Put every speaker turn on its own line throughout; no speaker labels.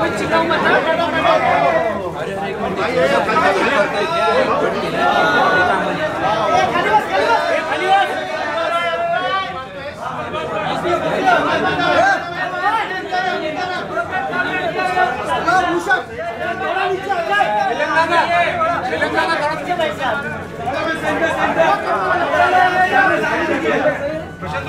कोई चिल्लाओ मत ना अरे अरे तेलंगाना तेलंगाना प्रशांत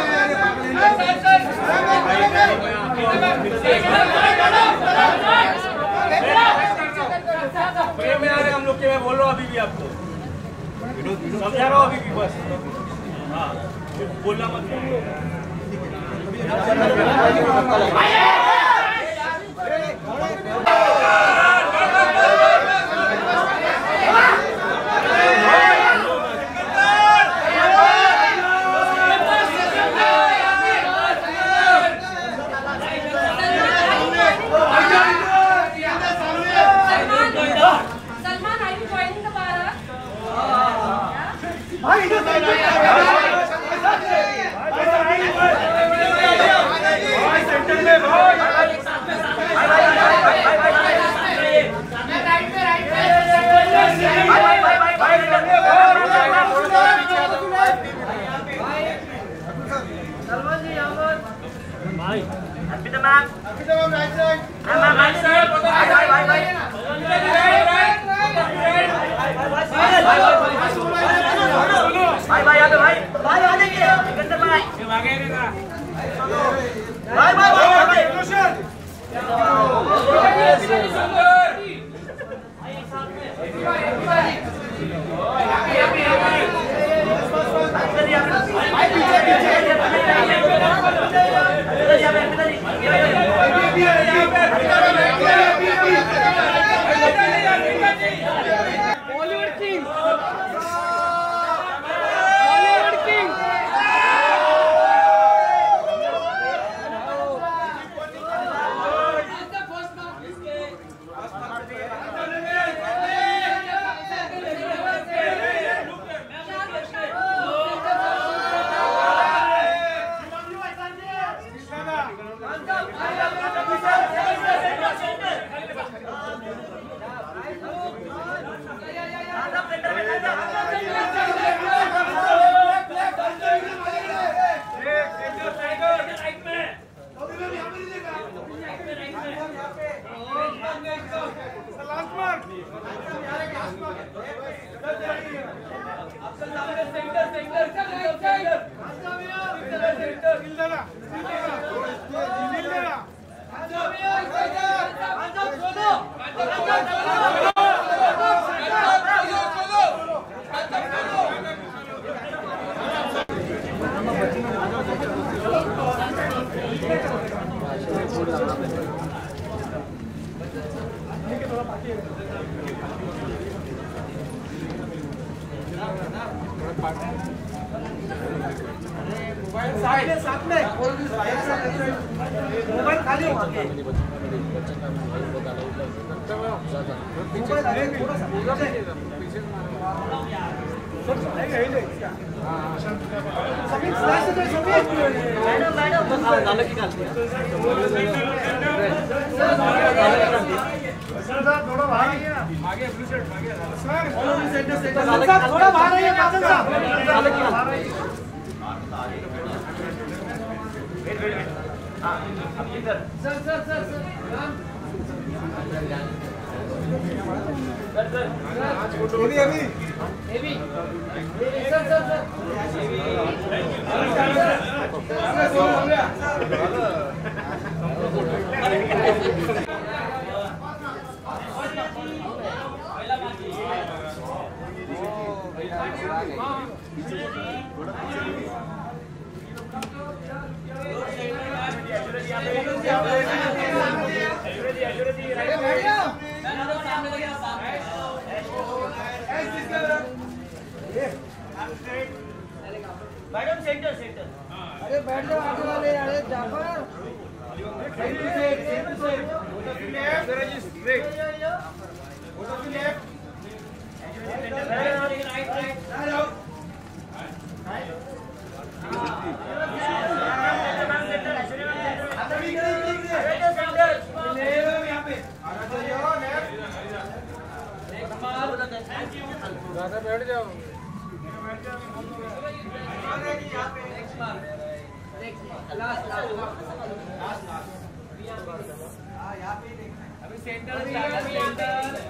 फ्रेम में आ हम लोग के मैं बोल रहा हूँ। अभी भी आपको समझा रहा हूँ अभी भी बस बोलना मत
बैठ जाओ अरे जाफ़र
अभी centre centre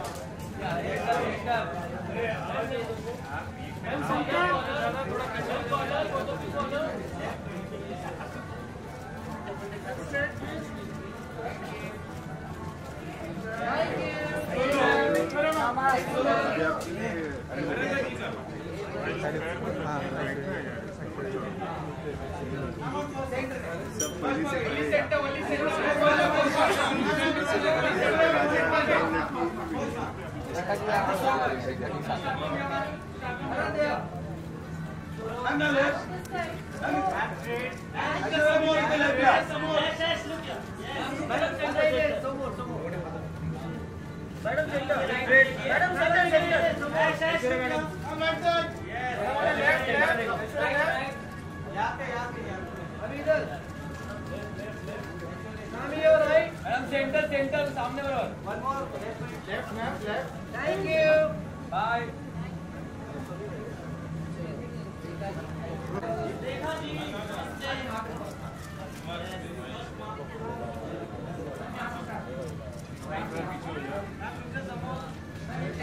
madam centre madam centre centre madam centre centre. सामने बरोबर
थैंक यू
बाय
मॅडम समोर हा. एकदम समोर इकडे एकाची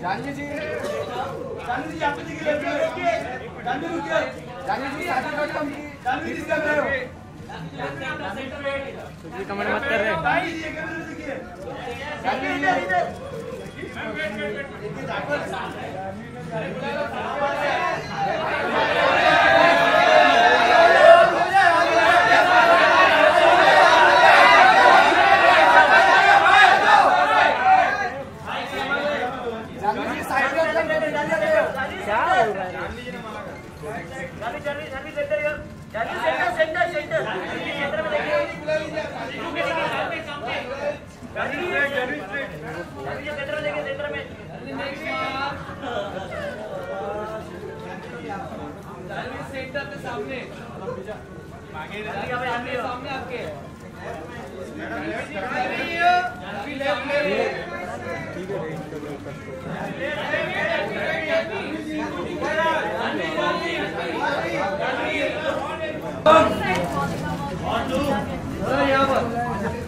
जानवी जी जानवी जी आपके दिखे रुकिए जानवी रुकिए जानवी जी साथ में कम की जानवी जी कर रहे हो
जी कमेंट मत कर रहे
जानवी जी कैमरे दिखिए जानवी जी इधर जानवी जी साइड में एकदम मेरे डालिए
क्या हो रहा है
जानी जानी जानी सेंटर यार जानी सेंटर सेंटर सेंटर सेंटर में देखिए जानी स्ट्रेट जानी स्ट्रेट जानी ये सेंटर में देखिए सेंटर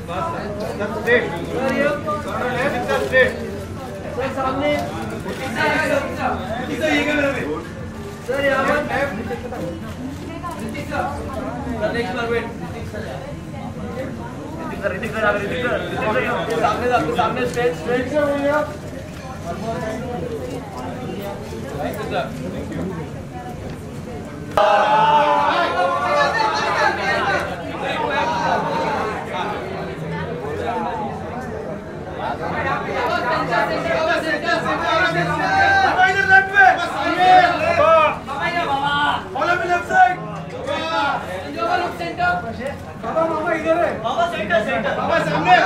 में
सेंटर के सामने
जानी अबे आगे
सामने आपके
One, two.
सामने आपके सामने स्ट्रेट स्ट्रेट बाबा इधर लेफ़्ट में फॉलो मी बाबा मामा इधर है
बाबा सेंटर सेंटर
बाबा सामने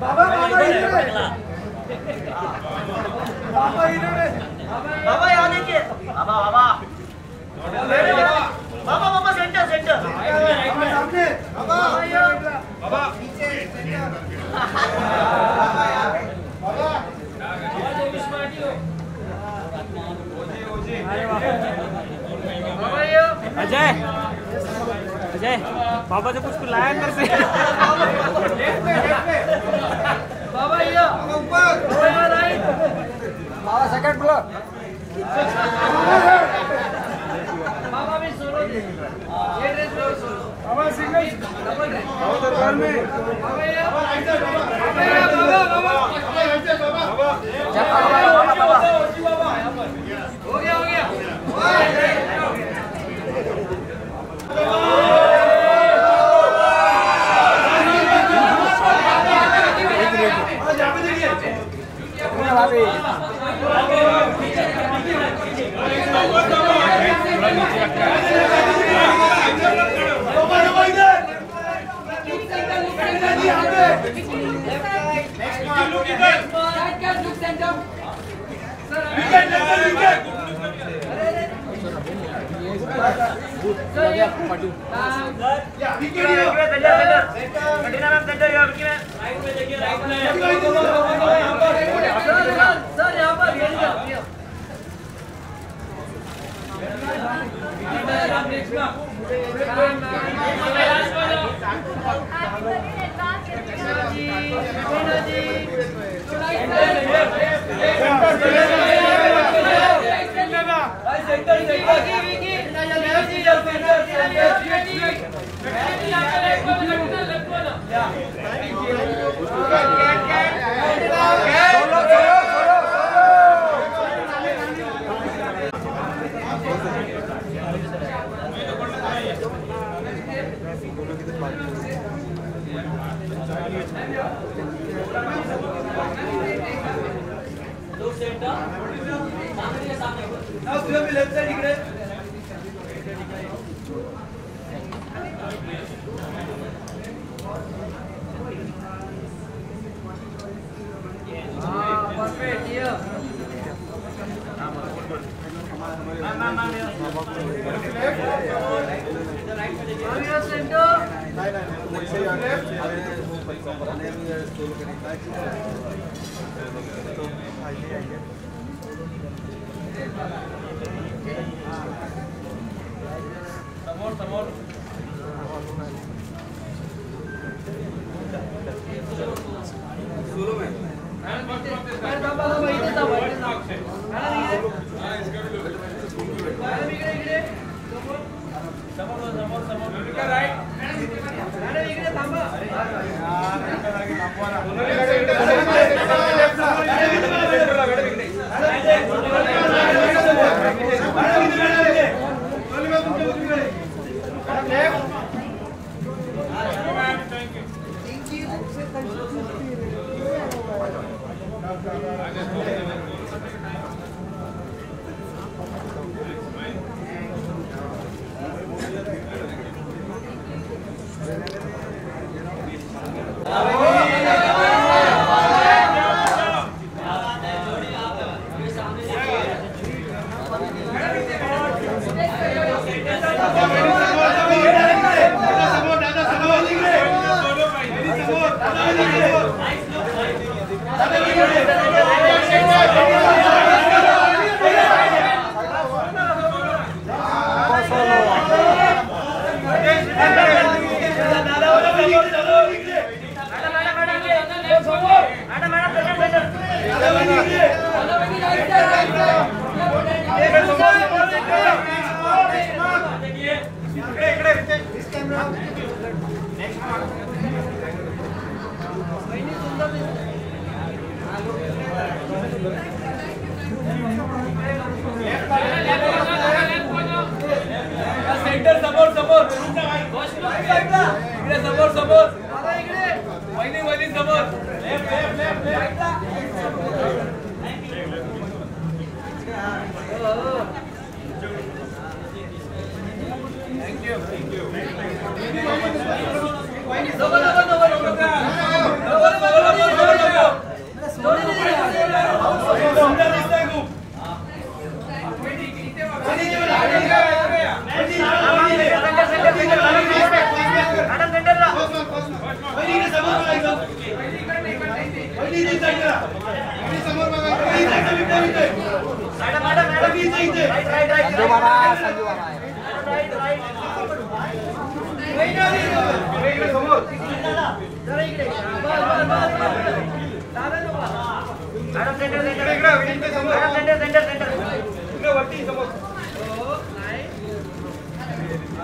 बाबा मामा इधर है बाबा इधर है
बाबा यहाँ देखिए बाबा बाबा सेंटर सेंटर
बाबा सामने बाबा बाबा
अजय। अजय बाबा से कुछ लाया अंदर से।
बाबा ये बाबा राइट
बाबा सेकंड ब्लॉक
बाबा भी सोलो ये ड्रेस सोलो।
बाबा सिंगल बाबा दरबार में।
बाबा ये
बाबा बाबा बाबा। बाबा बाबा राइट साइड बाबा
हो गया हो गया
बाबा यहाँ पे देखिए Next one. Next one. Next one. Next विकेट या विकेट ये
सेंटर। सेंटर कटिना मैम सेंटर
तुला मी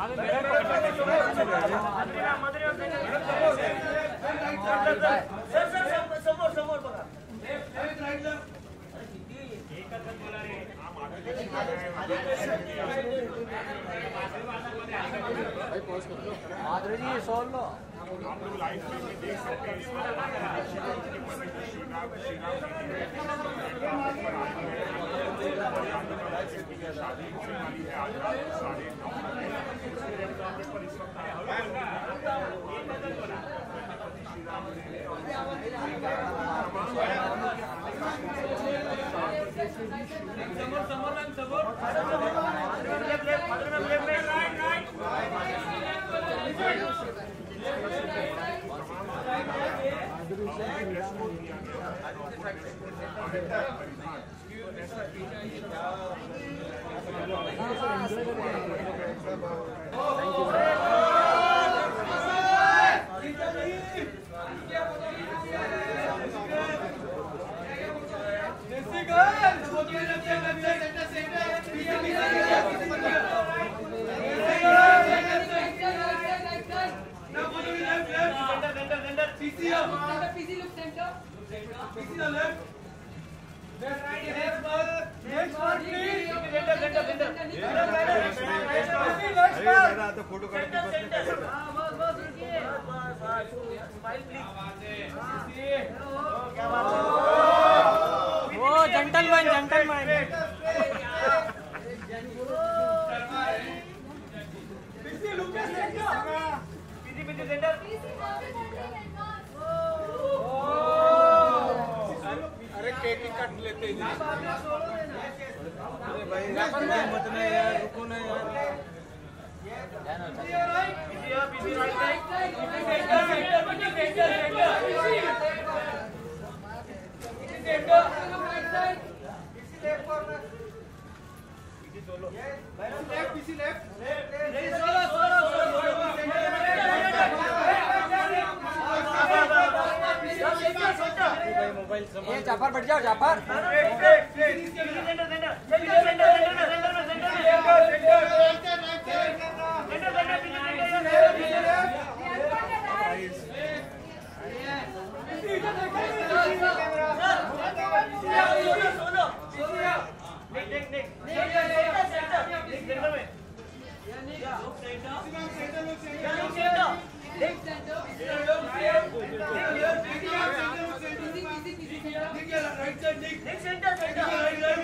सेंटरला Madhura Madhura sir sir sir समोर समोर बघा left left Madhura left right right center center center center center center
photo
center center हाँ बस बस रुकिए बस बस स्माइल प्लीज़ क्या बात है
ओ gentleman gentleman
PC PC center
अरे केक ही काट लेते हैं अरे भाई मत ना यार रुको ना यार
पीसी हाँ पीसी राइट राइट
ये जाफ़र बैठ जाओ Jafar
center Next center, center. Center,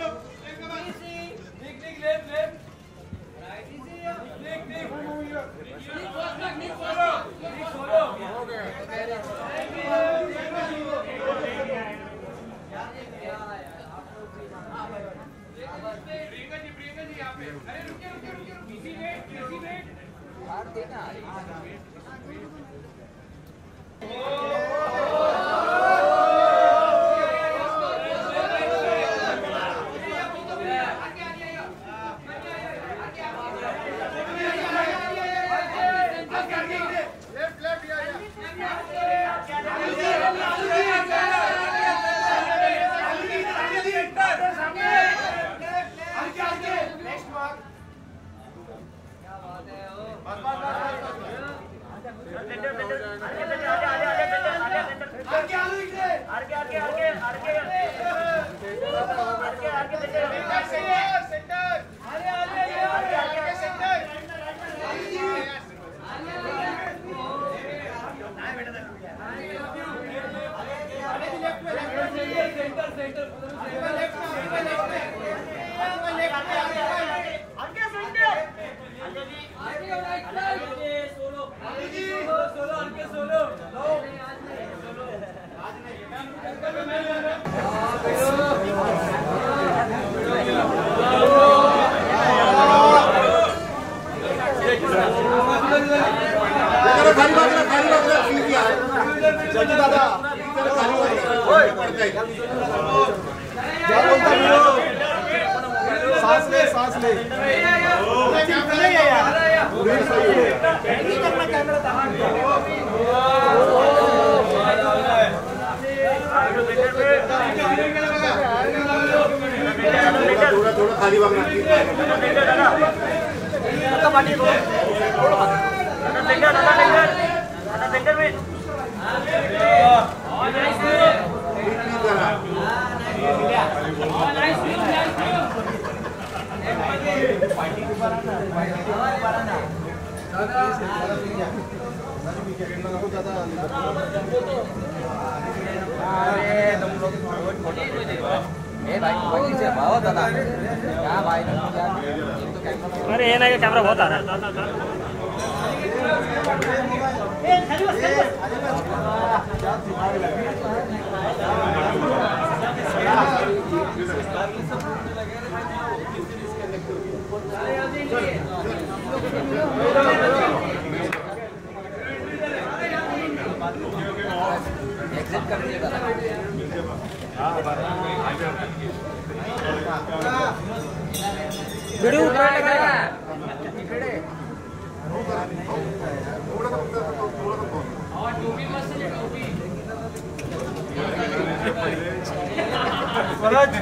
Swaraj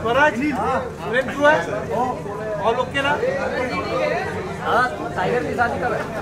Swaraj है ऑल ओके ना
टाइगर की शादी कब है?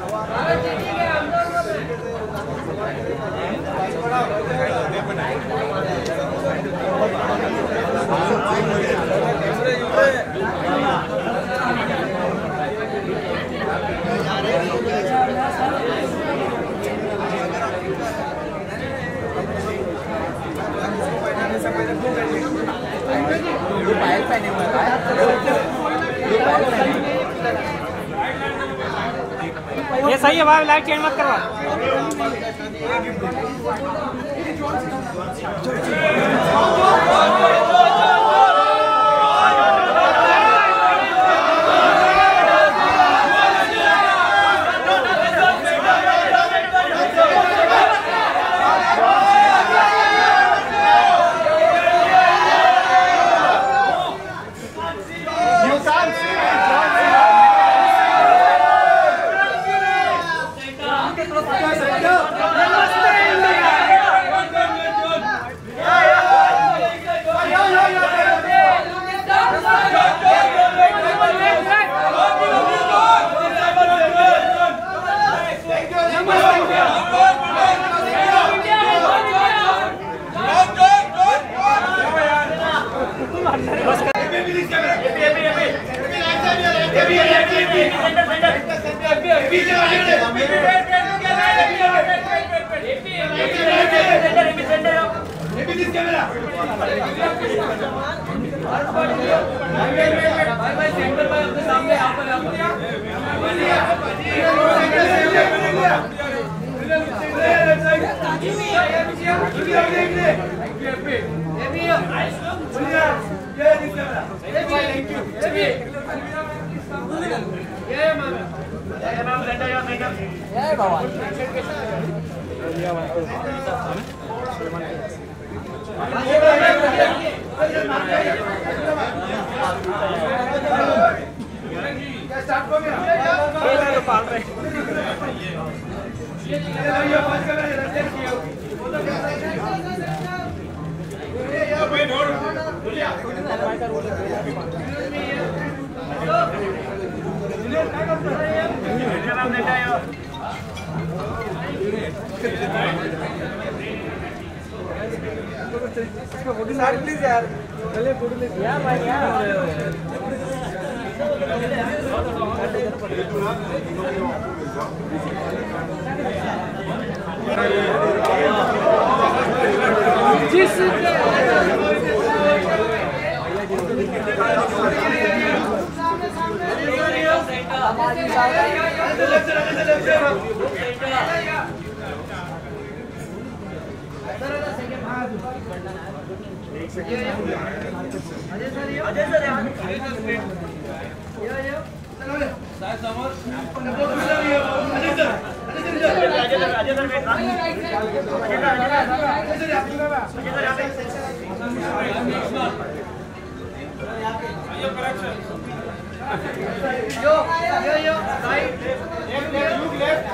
सही है भाई लाइट चेंज मत करवा।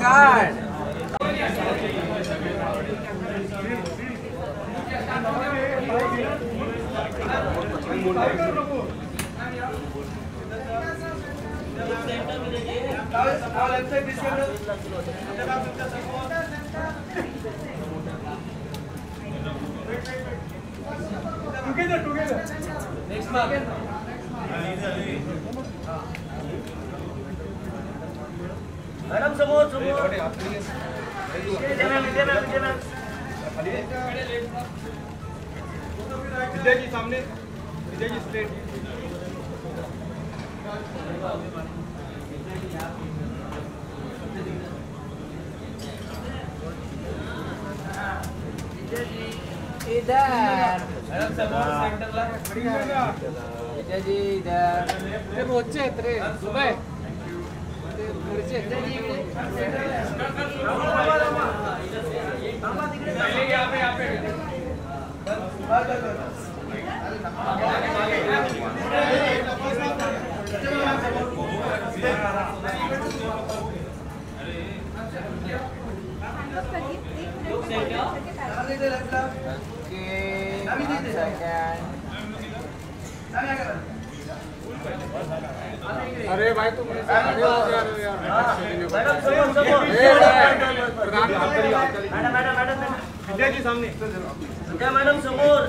God. Kalau. समोर Vijay ma'am Vijay ma'am Vijay ma'am
Vijay ji सामने विजय जी स्ट्रेट
इधर
मैडम समोर सेंटर ला
विजय जी इधर ते रोजचे आहेत रे सुबह ते घरचे आहेत अरे भाई तुम हो
madam madam madam
Vijay ji सामने
विजय मैडम समोर?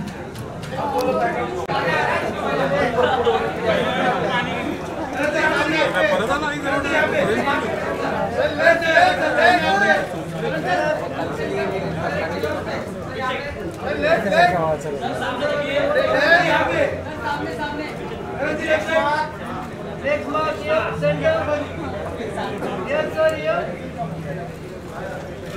Next one, next one, yeah, center. Yes, sir, yeah.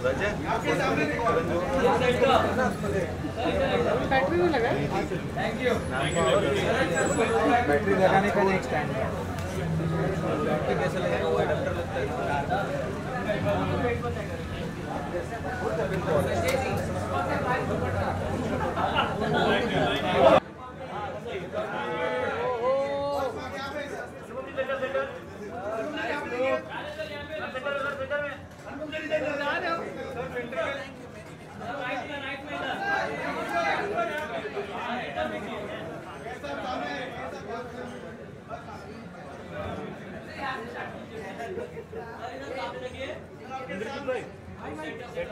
Battery नहीं लगा बैटरी लगाने का नेक्स्ट टाइम बैटरी कैसे लगेगा वो अडेप्टर लगता है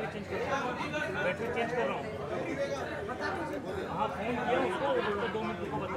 बैटरी चेंज कर रहा हूँ हाँ। फ़ोन किया उसको उसको दो मिनट को बता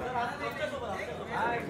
थोड़ा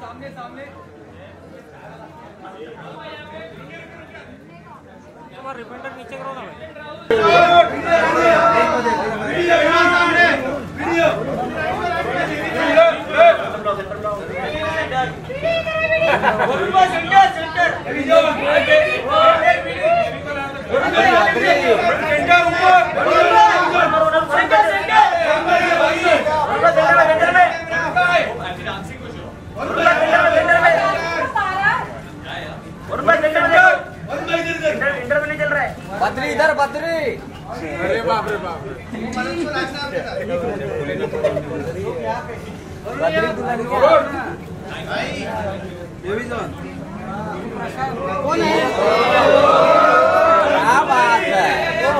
सामने सामने।
रिमाइंडर नीचे करो ना भाई
center center center center center में और भाई सेंटर में देखो इंटर इंटर में नहीं चल रहा है
बद्री इधर बद्री
अरे बाप रे बाप
बद्री तू कौन है? क्या बात है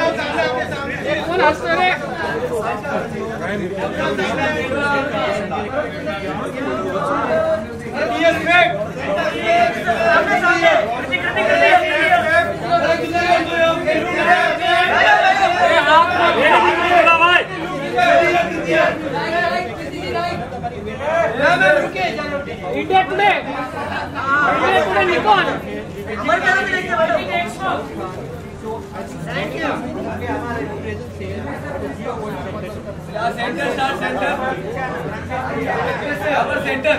कौन हँसते रे
सामने सामने Kriti Kriti Kriti
India Today India Today Nikon
से थैंक यू
क्या बात है
अरे वेंकटेश आया वेंकटेश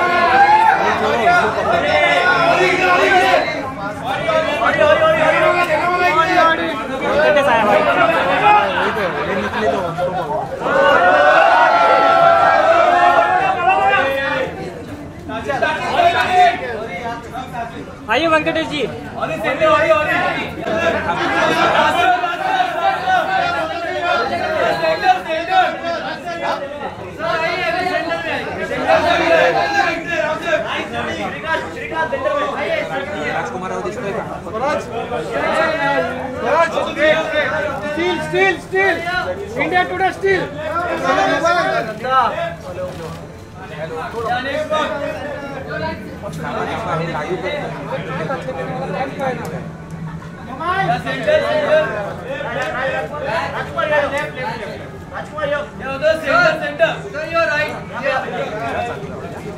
जाएगा वेंकटेश आया भाई आइए Venkatesh ji
still still still India Today still
Rajkumar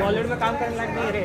Bollywood में काम करने लायक नहीं रहे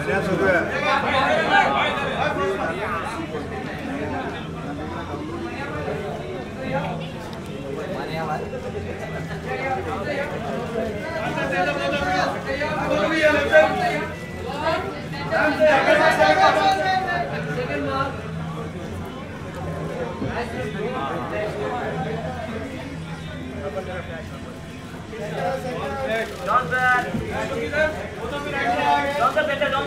सेंटर लेके पूजा यो यो पूजा यो यो
फ़ोन करतो तू कट करतो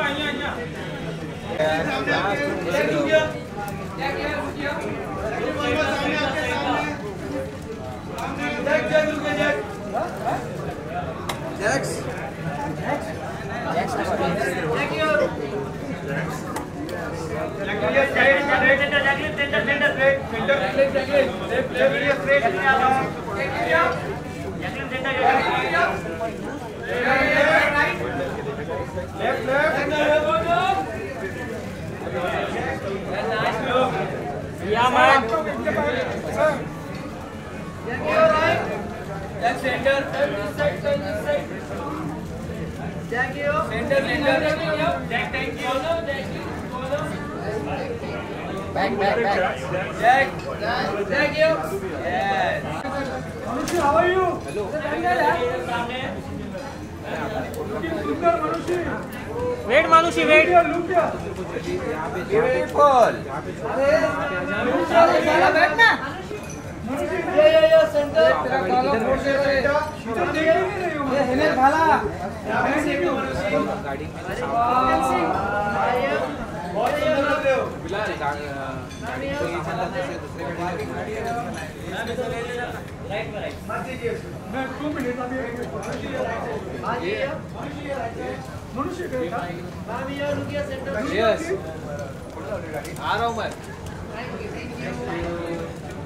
बंद करतोय आता काय ठेवणं मग खरं होईल दत्तांचे केस येतात दत्ता
कोई नहीं करेगा
अरे दत्ता भाऊ थोड़ा सांस ले लो
खाली बसना सुरू आहे
John sir John sir center John sir center में center Jacqueline center center center Jacqueline Jacqueline आ जाओ जैकलिन सेंटर
या ma'am
back back back
wait Manushi wait
तेरा कॉलम फोड़ दे रहे ये हेलमेट घाला यस आ रहा हूँ मैं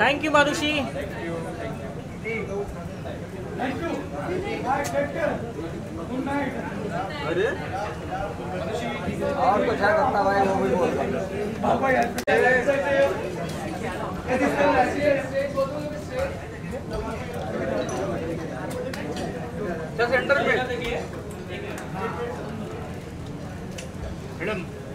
थैंक यू मारुषि अरे?
और कुछ करता भाई वो भी सेंटर पे
मैडम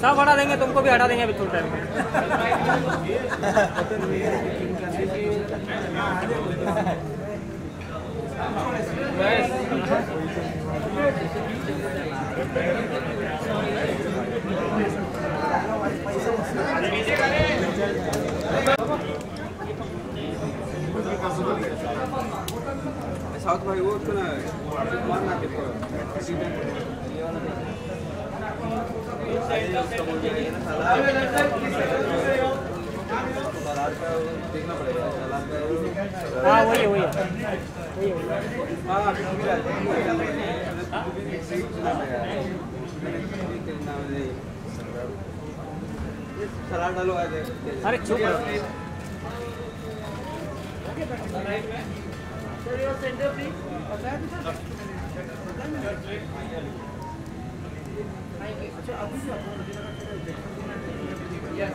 सब हटा देंगे तुमको भी हटा देंगे अभी टाइम में
साउथ भाई वो इतना मान ना देखना पड़ेगा
हाँ
डालो
अरे चुप रहो।
Sir, your center, please. Yes.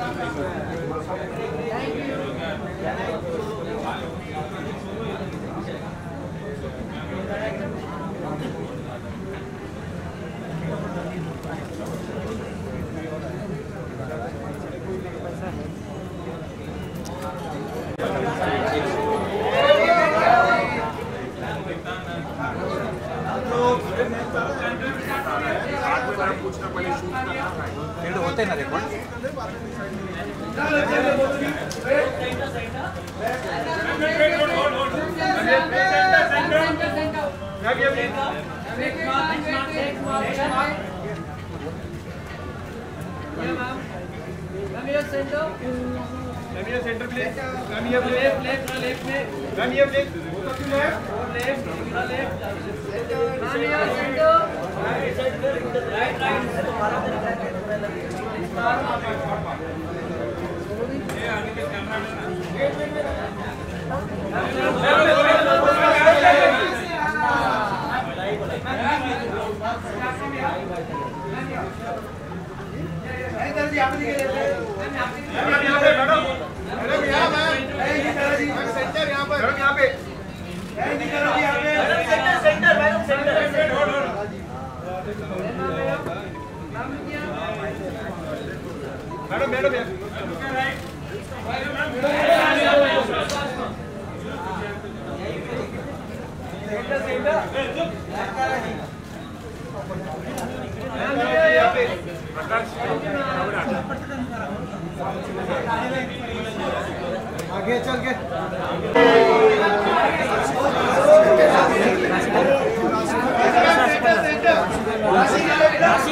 होते
please. Come here, please. Left, left, left में. Come here, please. Both of you left. Left, left. Come here, center. Madam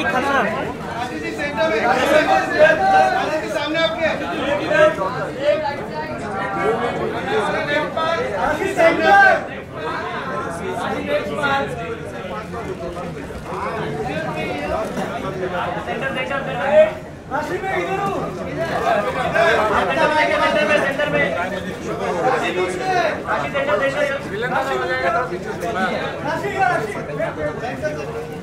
Nashik Khanna
सामने आपके
सेंटर सेंटर सेंटर सेंटर में center में Kashi center center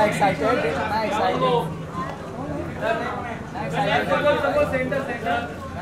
excited
center center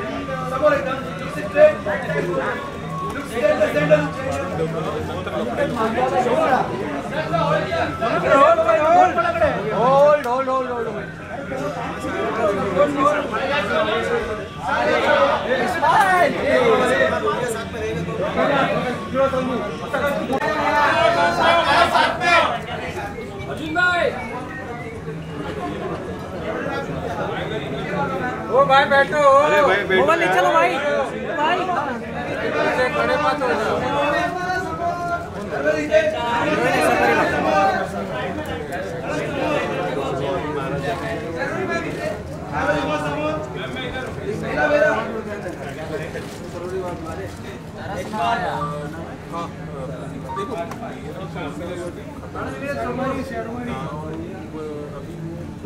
मेरी दोघं R R R मध्ये
समोर एकदम
होल्ड होल्ड होल्ड होल्ड ओ भाई बैठो
अरे भाई बैठो।
मोबाइल ले चलो भाई। भाई। खड़े मत हो जाओ।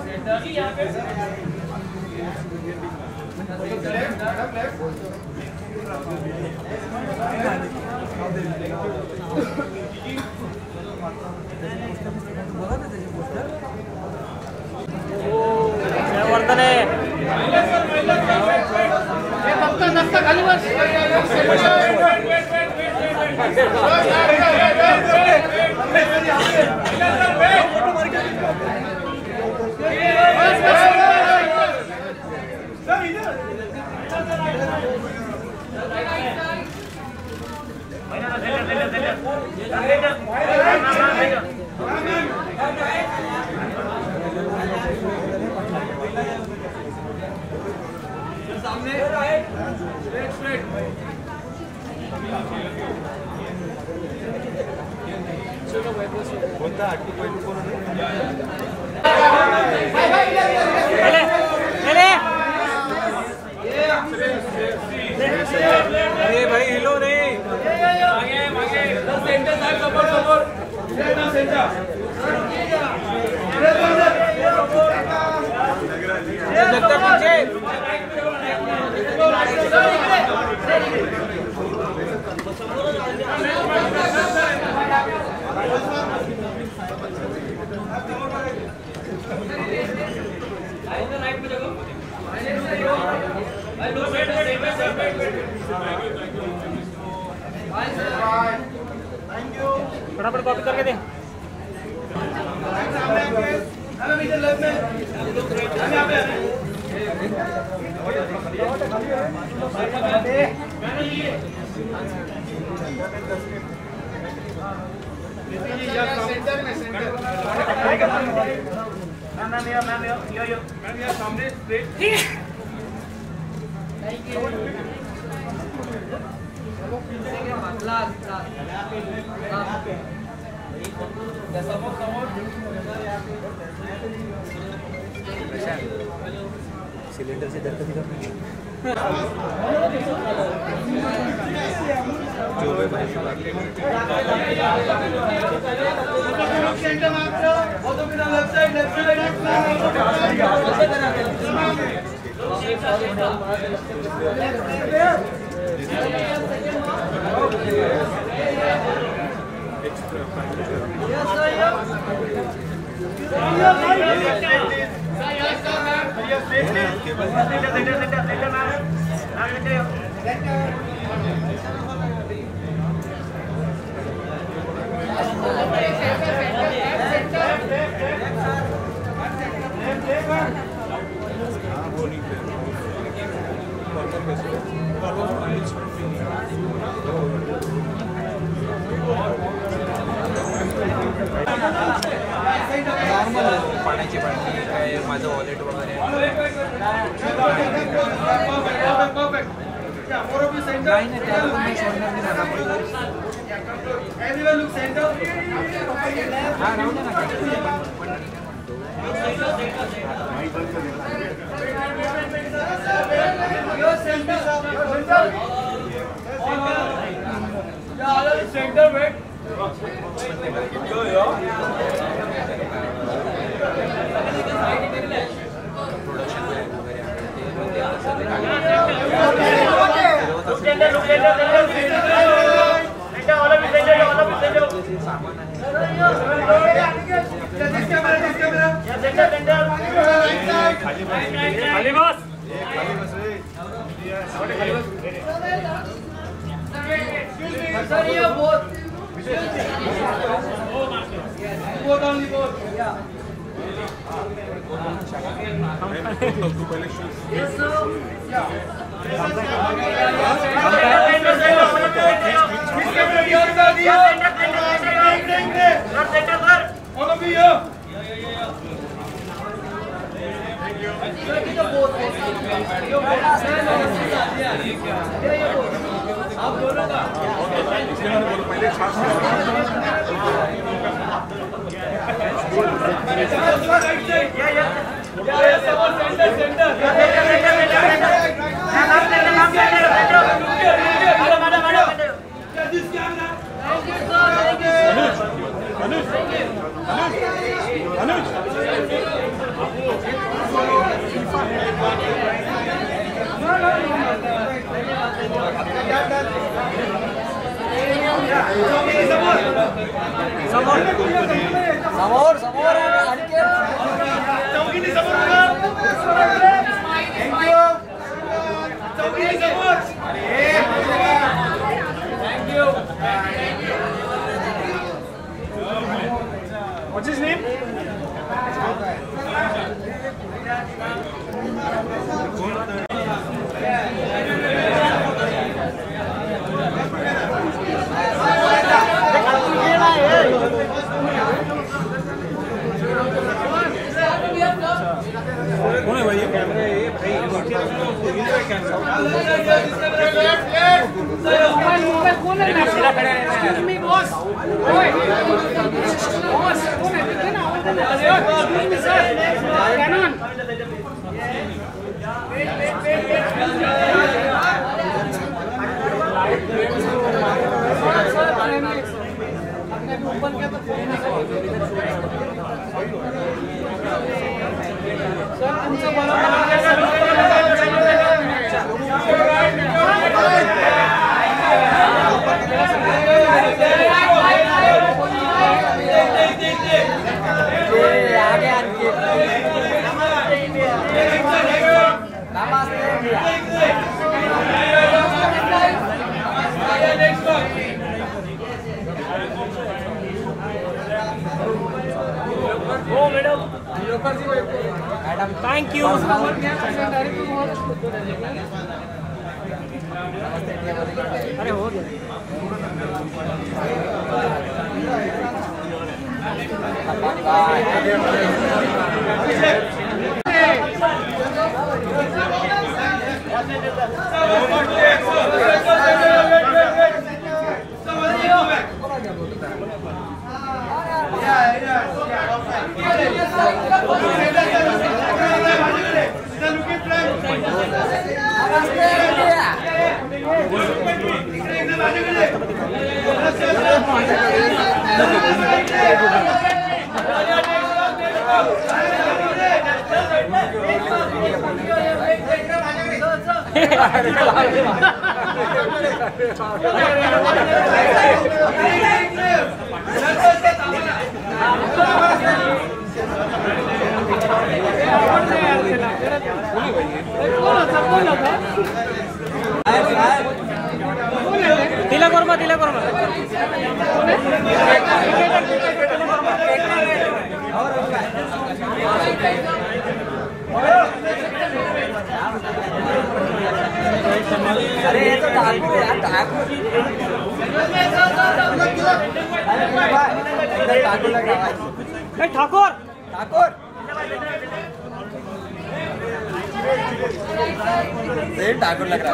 Center ma'am ma'am ma'am
Vardhan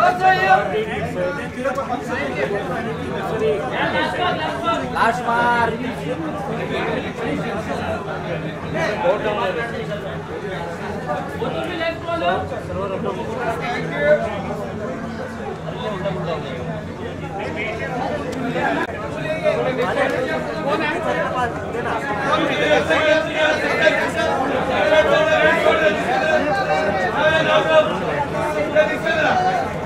Thakur लग रहा है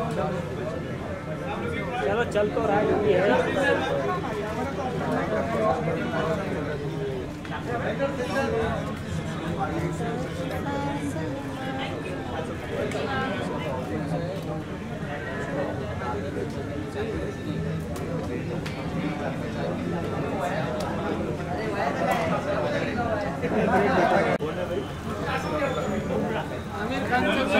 मैम सेंटर या सेंटर मैम मैम सेंटर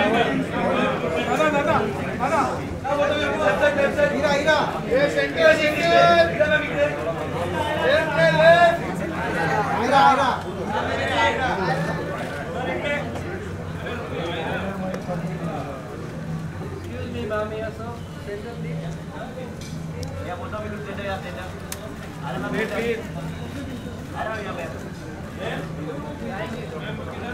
में center center
right side right side
सब चलो चल तो रहा है ये है
या बोलता भी सेंटर या सेंटर अरे मैम अरे यहाँ पे
फोटोग्राफर है सब नहीं हटेंगे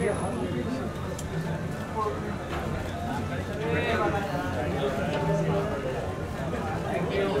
ये देखिए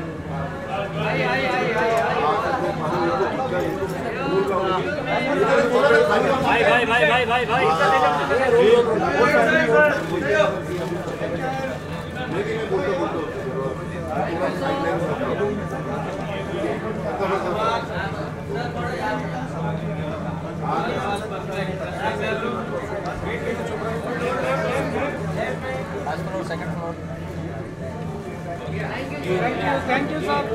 भाई भाई भाई भाई भाई भाई
फ़र्स्ट फ्लोर सेकंड फ्लोर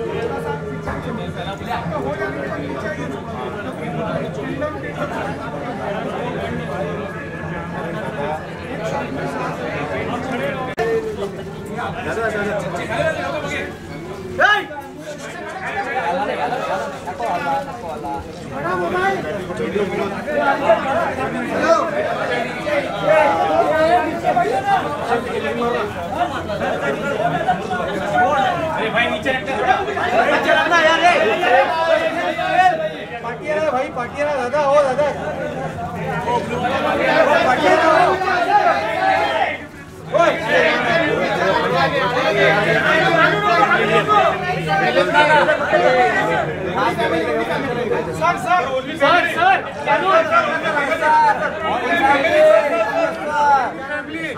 नको आला नको आला
अरे भाई नीचे रखते थोड़ा।
नीचे रखना यार रे।
पाटिया भाई पाटिया दादा हो दादा।
Sir sir. Sir sir.
लिए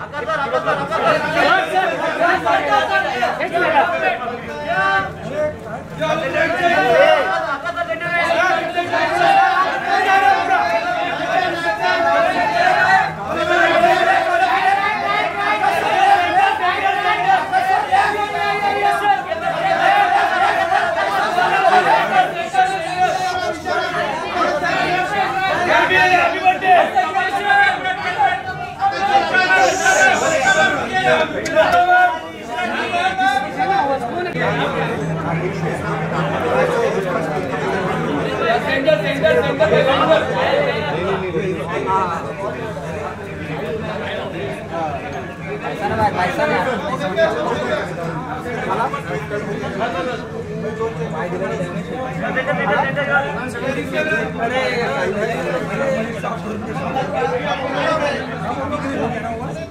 अरे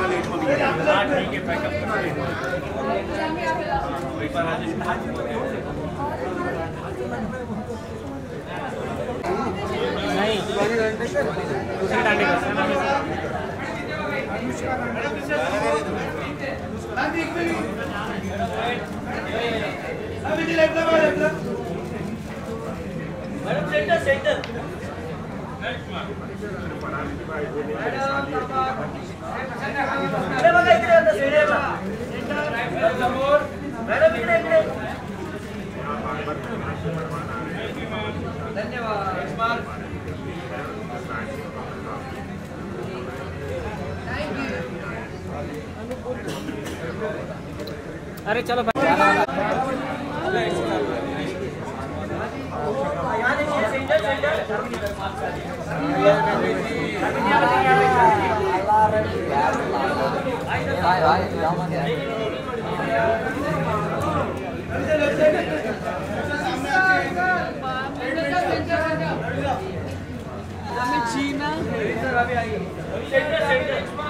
ठीक है।
पैकअप कर लेना एक बार आज मॅडम सेंटर सेंटर अरे बघा इकडे आता सेंटरला समोर मॅडम इकडे इकडे धन्यवाद
अरे चलो
सेंटर सेंटर।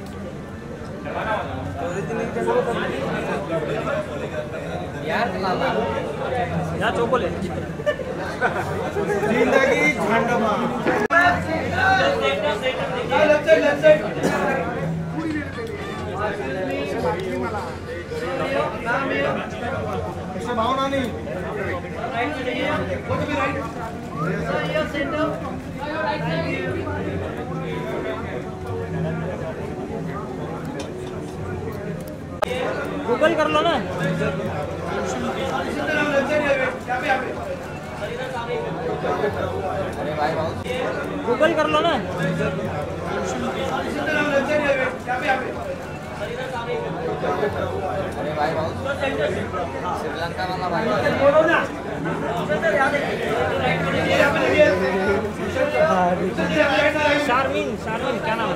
यार
या
ज़िंदगी भावना नाही
गूगल कर लो ना। गूगल कर लो ना।
अरे भाई श्रीलंका वाला भाई
शारमीन शारमीन, क्या नाम है?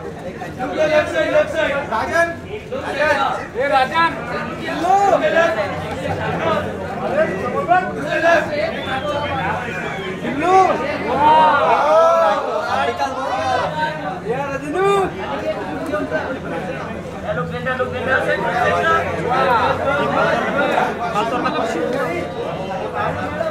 Look center, look center, center, center.
करना है मालूम पड़ा